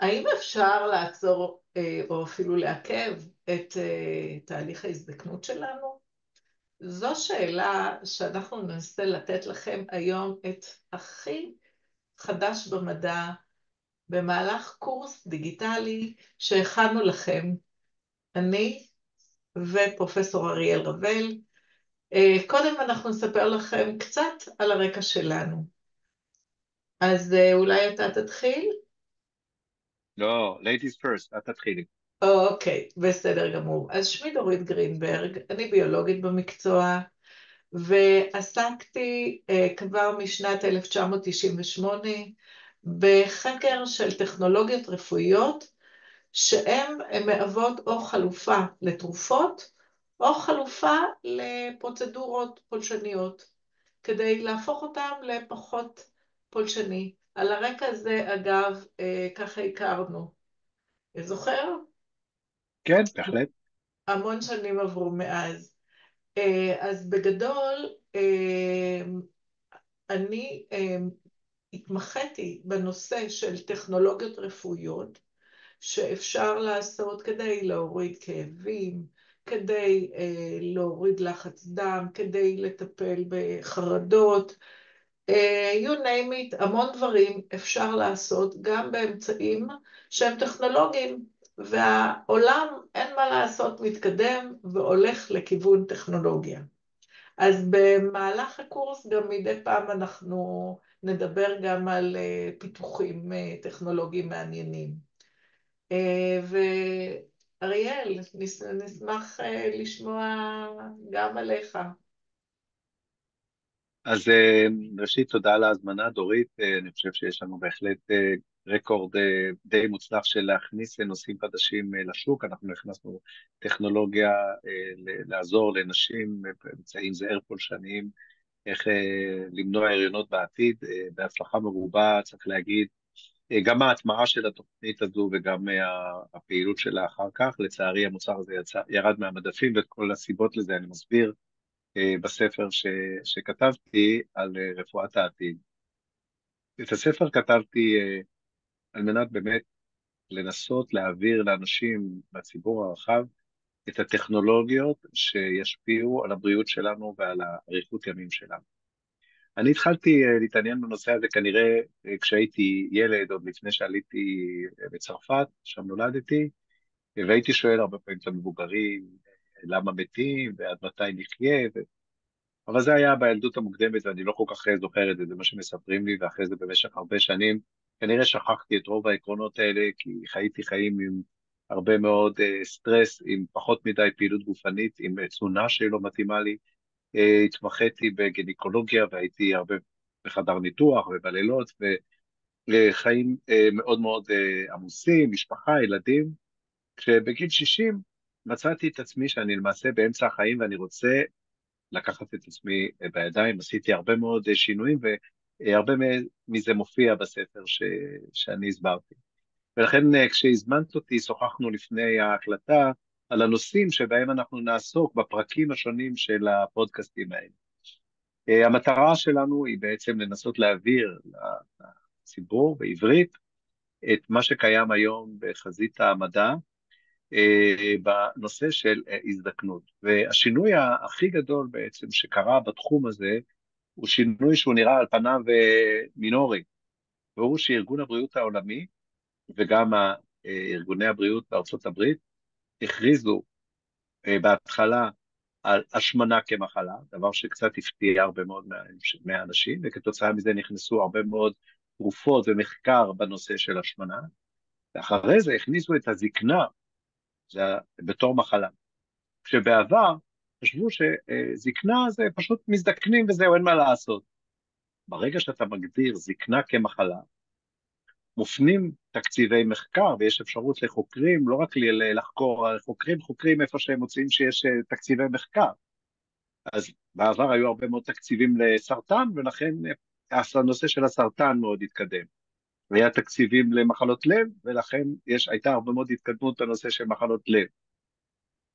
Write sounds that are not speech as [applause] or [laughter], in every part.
האם אפשר לעצור אה, או אפילו לעכב את אה, תהליך ההזדקנות שלנו? זו שאלה שאנחנו ננסה לתת לכם היום את הכי חדש במדע במהלך קורס דיגיטלי שהכנו לכם, אני ופרופסור אריאל רבל. אה, קודם אנחנו נספר לכם קצת על הרקע שלנו. אז אולי אתה תתחיל? לא, ladies first, את תתחילי. אוקיי, בסדר גמור. אז שמי דורית גרינברג, אני ביולוגית במקצוע, ועסקתי uh, כבר משנת 1998 בחקר של טכנולוגיות רפואיות שהן מהוות או חלופה לתרופות או חלופה לפרוצדורות פולשניות, כדי להפוך אותן לפחות פולשני. על הרקע הזה, אגב, אה, ככה הכרנו. זוכר? כן, בהחלט. המון שנים עברו מאז. אה, אז בגדול, אה, אני התמחיתי בנושא של טכנולוגיות רפואיות שאפשר לעשות כדי להוריד כאבים, כדי להוריד לחץ דם, כדי לטפל בחרדות, you name it, המון דברים אפשר לעשות גם באמצעים שהם טכנולוגיים, והעולם, אין מה לעשות, מתקדם והולך לכיוון טכנולוגיה. אז במהלך הקורס גם מדי פעם אנחנו נדבר גם על אה, פיתוחים אה, טכנולוגיים מעניינים. ואריאל, נשמח לשמוע גם עליך. אז אה, ראשית, תודה על ההזמנה, דורית. אה, אני חושב שיש לנו בהחלט אה, רקורד די מוצלח של להכניס נושאים חדשים לשוק. אנחנו הכנסנו טכנולוגיה לעזור לנשים באמצעים זעיר פולשניים, איך למנוע הריונות בעתיד, בהצלחה מרובה, צריך להגיד. גם ההטמעה של התוכנית הזו וגם הפעילות שלה אחר כך, לצערי המוצר הזה יצא, ירד מהמדפים ואת כל הסיבות לזה אני מסביר. אה, בספר ש, שכתבתי על אה, רפואת העתיד. את הספר כתבתי אה, על מנת באמת לנסות להעביר לאנשים בציבור הרחב את הטכנולוגיות שישפיעו על הבריאות שלנו ועל האריכות ימים שלנו. אני התחלתי להתעניין בנושא הזה כנראה כשהייתי ילד, עוד לפני שעליתי בצרפת, שם נולדתי, והייתי שואל הרבה פעמים את המבוגרים, למה מתים ועד מתי נחיה, ו... אבל זה היה בילדות המוקדמת ואני לא כל כך זוכר את זה, זה מה שמספרים לי, ואחרי זה במשך הרבה שנים כנראה שכחתי את רוב העקרונות האלה, כי חייתי חיים עם הרבה מאוד uh, סטרס, עם פחות מדי פעילות גופנית, עם תזונה שלא מתאימה לי. Uh, התמחיתי בגניקולוגיה והייתי הרבה בחדר ניתוח ובלילות, וחיים uh, מאוד מאוד עמוסים, משפחה, ילדים, כשבגיל 60 מצאתי את עצמי שאני למעשה באמצע החיים ואני רוצה לקחת את עצמי בידיים, עשיתי הרבה מאוד שינויים והרבה מזה מופיע בספר ש... שאני הסברתי. ולכן כשהזמנת אותי, שוחחנו לפני ההקלטה על הנושאים שבהם אנחנו נעסוק בפרקים השונים של הפודקאסטים האלה. המטרה שלנו היא בעצם לנסות להעביר לציבור בעברית את מה שקיים היום בחזית המדע, אה, בנושא של אה, הזדקנות. והשינוי הכי גדול בעצם שקרה בתחום הזה, הוא שינוי שהוא נראה על פניו אה, מינורי, והוא שארגון הבריאות העולמי וגם ארגוני הבריאות בארצות הברית הכריזו בהתחלה על השמנה כמחלה, דבר שקצת הפתיע הרבה מאוד מהאנשים, וכתוצאה מזה נכנסו הרבה מאוד תרופות ומחקר בנושא של השמנה, ואחרי זה הכניסו את הזקנה זה בתור מחלה. כשבעבר חשבו שזקנה זה פשוט מזדקנים וזהו, אין מה לעשות. ברגע שאתה מגדיר זקנה כמחלה, מופנים תקציבי מחקר ויש אפשרות לחוקרים, לא רק לחקור, חוקרים חוקרים איפה שהם מוצאים שיש אה, תקציבי מחקר. אז בעבר היו הרבה מאוד תקציבים לסרטן, ולכן אה, הנושא של הסרטן מאוד התקדם. והיה תקציבים למחלות לב, ולכן יש, הייתה הרבה מאוד התקדמות בנושא של מחלות לב.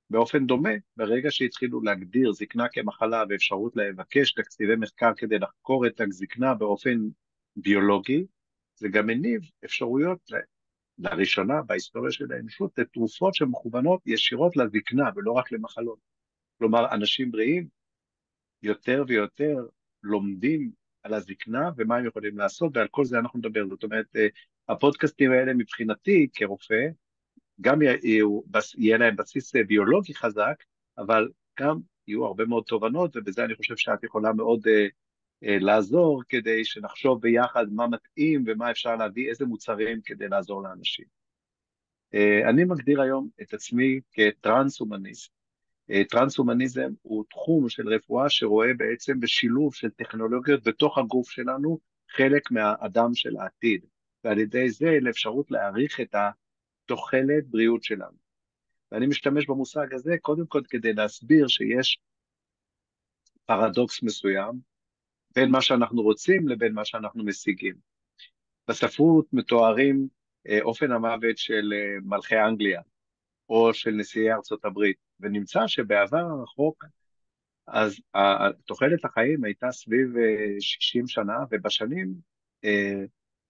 באופן דומה, ברגע שהתחילו להגדיר זקנה כמחלה ואפשרות לבקש תקציבי מחקר כדי לחקור את הזקנה באופן ביולוגי, זה גם מניב אפשרויות לראשונה בהיסטוריה של האנושות, לתרופות שמכוונות ישירות לזקנה ולא רק למחלות. כלומר, אנשים בריאים יותר ויותר לומדים על הזקנה ומה הם יכולים לעשות, ועל כל זה אנחנו נדבר. זאת אומרת, אה, הפודקאסטים האלה מבחינתי כרופא, גם יהיה להם בסיס אה, ביולוגי חזק, אבל גם יהיו הרבה מאוד תובנות, ובזה אני חושב שאת יכולה מאוד uh, לעזור כדי שנחשוב ביחד מה מתאים ומה אפשר להביא, איזה מוצרים כדי לעזור לאנשים. אני מגדיר היום את עצמי כטרנס-הומניסט. Uh, טרנס-הומניזם הוא תחום של רפואה שרואה בעצם בשילוב של טכנולוגיות בתוך הגוף שלנו חלק מהאדם של העתיד, ועל ידי זה לאפשרות להעריך את התוחלת בריאות שלנו. ואני משתמש במושג הזה קודם כל כדי להסביר שיש פרדוקס מסוים בין מה שאנחנו רוצים לבין מה שאנחנו משיגים. בספרות מתוארים אה, אופן המוות של אה, מלכי אנגליה או של נשיאי ארצות הברית, ונמצא שבעבר הרחוק אז תוחלת החיים הייתה סביב 60 אה, שנה, ובשנים אה,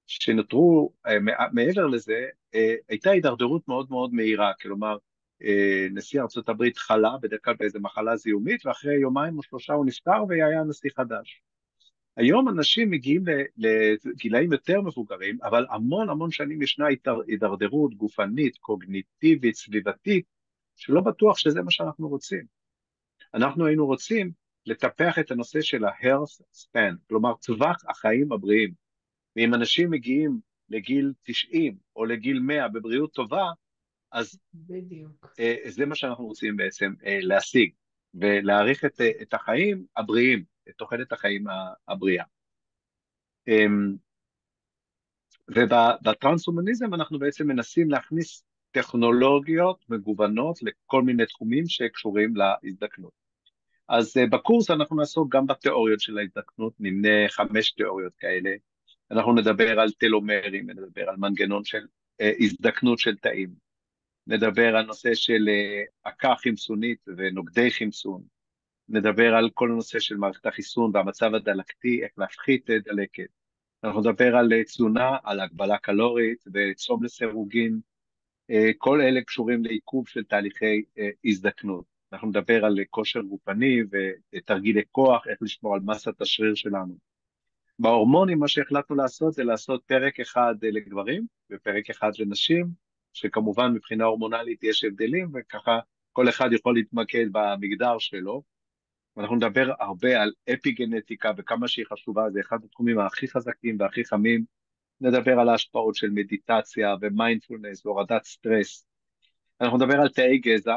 שנותרו אה, מעבר לזה, הייתה הידרדרות מאוד מאוד מהירה, כלומר נשיא הברית חלה, בדרך כלל באיזה מחלה זיהומית, ואחרי יומיים או שלושה הוא נפטר והיה נשיא חדש. היום אנשים מגיעים לגילאים יותר מבוגרים, אבל המון המון שנים ישנה הידרדרות גופנית, קוגניטיבית, סביבתית, שלא בטוח שזה מה שאנחנו רוצים. אנחנו היינו רוצים לטפח את הנושא של ה-health span, כלומר טווח החיים הבריאים. ואם אנשים מגיעים לגיל 90 או לגיל 100 בבריאות טובה, אז בדיוק. אה, זה מה שאנחנו רוצים בעצם אה, להשיג, ולהעריך את, אה, את החיים הבריאים, את תוחלת החיים הבריאה. אמ, ובטרנס-הומניזם אנחנו בעצם מנסים להכניס טכנולוגיות מגוונות לכל מיני תחומים שקשורים להזדקנות. אז בקורס אנחנו נעסוק גם בתיאוריות של ההזדקנות, נמנה חמש תיאוריות כאלה. אנחנו נדבר על טלומרים, נדבר על מנגנון של הזדקנות של תאים, נדבר על נושא של עקה אה, חמצונית ונוגדי חמצון, נדבר על כל הנושא של מערכת החיסון והמצב הדלקתי, איך להפחית דלקת. אנחנו נדבר על תזונה, על הגבלה קלורית וצום לסירוגין, אה, כל אלה קשורים לעיכוב של תהליכי אה, הזדקנות. אנחנו נדבר על כושר גופני ותרגילי כוח, איך לשמור על מסת השריר שלנו. בהורמונים מה שהחלטנו לעשות זה לעשות פרק אחד לגברים ופרק אחד לנשים, שכמובן מבחינה הורמונלית יש הבדלים, וככה כל אחד יכול להתמקד במגדר שלו. אנחנו נדבר הרבה על אפי-גנטיקה וכמה שהיא חשובה, זה אחד התחומים הכי חזקים והכי חמים. נדבר על ההשפעות של מדיטציה ומיינדפולנס והורדת סטרס. אנחנו נדבר על תאי גזע,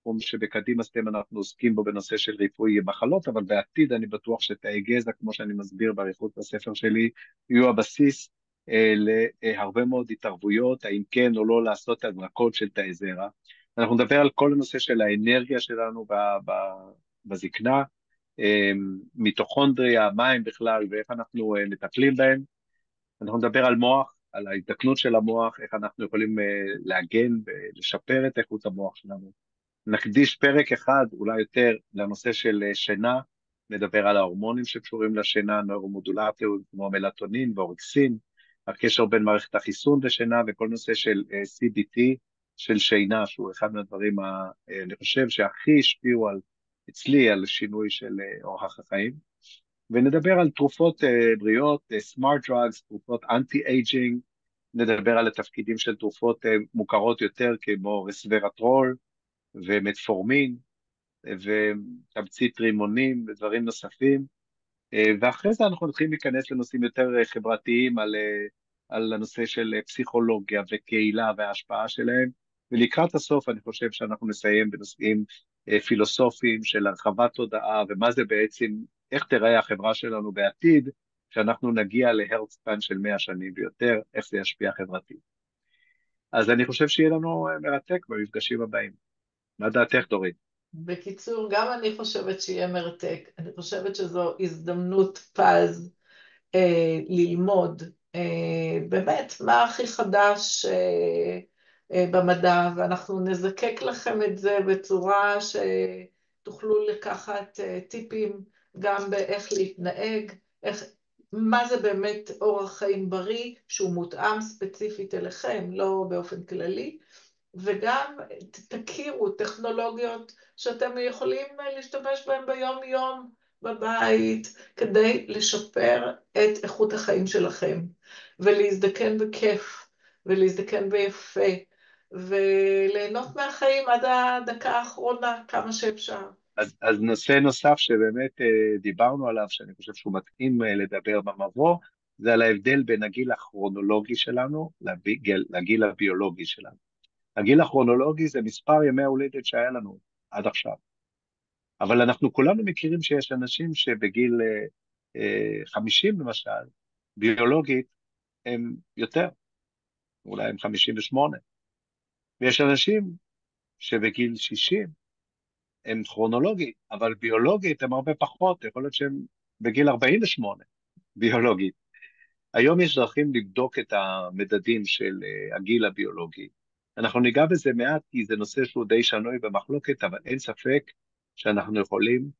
תחום שבקדימה סטם אנחנו עוסקים בו בנושא של ריפוי מחלות, אבל בעתיד אני בטוח שתאי גזע, כמו שאני מסביר באריכות בספר שלי, יהיו הבסיס אה, להרבה מאוד התערבויות, האם כן או לא לעשות הדרקות של תאי זרע. אנחנו נדבר על כל הנושא של האנרגיה שלנו בזקנה, אה, מיטוכונדריה, מים בכלל, ואיך אנחנו אה, מטפלים בהם. אנחנו נדבר על מוח, על ההזדקנות של המוח, איך אנחנו יכולים להגן ולשפר את איכות המוח שלנו. נקדיש פרק אחד, אולי יותר, לנושא של שינה, נדבר על ההורמונים שקשורים לשינה, נוירומודולטיות כמו מלטונין ואורקסין, הקשר בין מערכת החיסון לשינה וכל נושא של אה, CBT, של שינה, שהוא אחד מהדברים, ה, אני חושב, שהכי השפיעו על, אצלי על שינוי של אורח החיים. ונדבר על תרופות אה, בריאות, אה, smart drugs, תרופות אנטי-אייג'ינג, נדבר על התפקידים של תרופות אה, מוכרות יותר כמו רסוורטרול ומטפורמין ותמצית רימונים ודברים נוספים. ואחרי זה אנחנו נתחיל להיכנס לנושאים יותר חברתיים על על הנושא של אה, פסיכולוגיה וקהילה וההשפעה שלהם, ולקראת הסוף אני חושב שאנחנו נסיים בנושאים פילוסופיים של הרחבת תודעה ומה זה בעצם, איך תראה החברה שלנו בעתיד, כשאנחנו נגיע להרצפן של 100 שנים ויותר, איך זה ישפיע חברתית. אז אני חושב שיהיה לנו אה, מרתק במפגשים הבאים. מה דעתך, דורית? בקיצור, גם אני חושבת שיהיה מרתק. אני חושבת שזו הזדמנות פז אה, ללמוד אה, באמת, מה הכי חדש אה, אה, במדע, ואנחנו נזקק לכם את זה בצורה שתוכלו לקחת טיפים גם באיך להתנהג, איך מה זה באמת אורח חיים בריא, שהוא מותאם ספציפית אליכם, לא באופן כללי, וגם תכירו טכנולוגיות שאתם יכולים להשתמש בהן ביום-יום בבית, כדי לשפר את איכות החיים שלכם, ולהזדקן בכיף, ולהזדקן ביפה, וליהנות מהחיים עד הדקה האחרונה, כמה שאפשר. אז, אז נושא נוסף שבאמת אה, דיברנו עליו, שאני חושב שהוא מתאים אה, לדבר במבוא, זה על ההבדל בין הגיל הכרונולוגי שלנו לגיל, לגיל הביולוגי שלנו. הגיל הכרונולוגי זה מספר ימי ההולדת שהיה לנו עד עכשיו. אבל אנחנו כולנו מכירים שיש אנשים שבגיל אה, אה, 50 למשל, ביולוגית, הם יותר, אולי הם 58. ויש אנשים שבגיל 60 הם כרונולוגית, אבל ביולוגית הם הרבה פחות, יכול להיות שהם בגיל 48 ביולוגית. היום יש דרכים לבדוק את המדדים של uh, הגיל הביולוגי. אנחנו ניגע בזה מעט כי זה נושא שהוא די שנוי במחלוקת, אבל אין ספק שאנחנו יכולים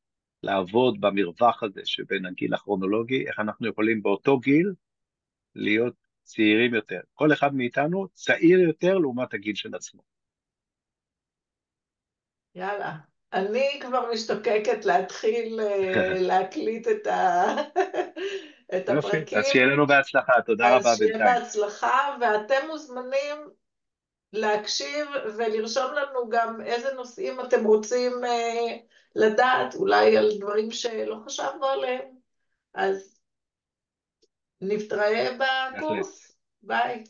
לעבוד במרווח הזה שבין הגיל הכרונולוגי, איך אנחנו יכולים באותו גיל להיות צעירים יותר. כל אחד מאיתנו צעיר יותר לעומת הגיל של עצמו. יאללה. אני כבר משתוקקת להתחיל אה, [laughs] להקליט את, ה... [laughs] את הפרקים. אז שיהיה לנו בהצלחה, תודה רבה בינתיים. אז שיהיה בהצלחה, ואתם מוזמנים להקשיב ולרשום לנו גם איזה נושאים אתם רוצים uh, לדעת, אולי על דברים שלא חשבנו עליהם. אז נתראה בקורס. ביי.